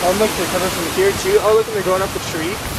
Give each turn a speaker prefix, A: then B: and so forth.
A: Oh, look, they're coming from here too. Oh, look, they're going up the tree.